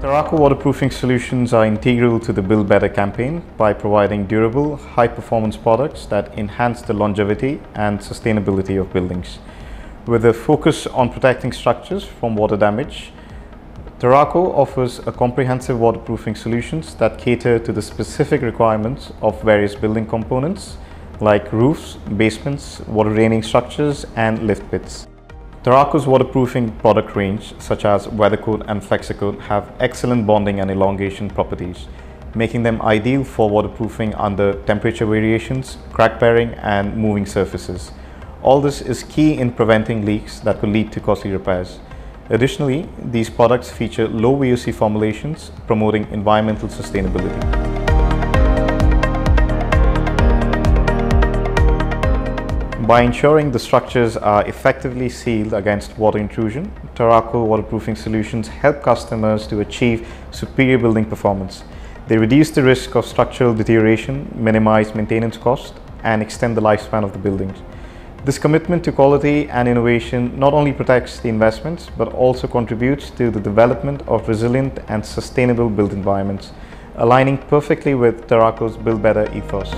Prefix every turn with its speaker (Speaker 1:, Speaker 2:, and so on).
Speaker 1: Terraco waterproofing solutions are integral to the Build Better campaign by providing durable, high-performance products that enhance the longevity and sustainability of buildings. With a focus on protecting structures from water damage, Terraco offers a comprehensive waterproofing solutions that cater to the specific requirements of various building components like roofs, basements, water draining structures and lift pits. Terraco's waterproofing product range such as WeatherCoat and FlexiCoat have excellent bonding and elongation properties, making them ideal for waterproofing under temperature variations, crack bearing and moving surfaces. All this is key in preventing leaks that could lead to costly repairs. Additionally, these products feature low VOC formulations promoting environmental sustainability. By ensuring the structures are effectively sealed against water intrusion, Terraco waterproofing solutions help customers to achieve superior building performance. They reduce the risk of structural deterioration, minimize maintenance costs, and extend the lifespan of the buildings. This commitment to quality and innovation not only protects the investments, but also contributes to the development of resilient and sustainable built environments, aligning perfectly with Terraco's Build Better ethos.